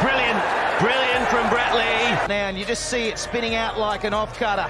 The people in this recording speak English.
Brilliant, brilliant from Brett Now, and you just see it spinning out like an off cutter.